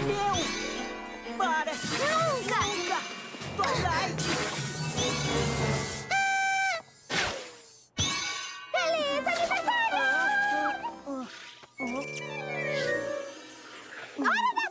meu, Para! Nunca! Twilight! Feliz aniversário! Hora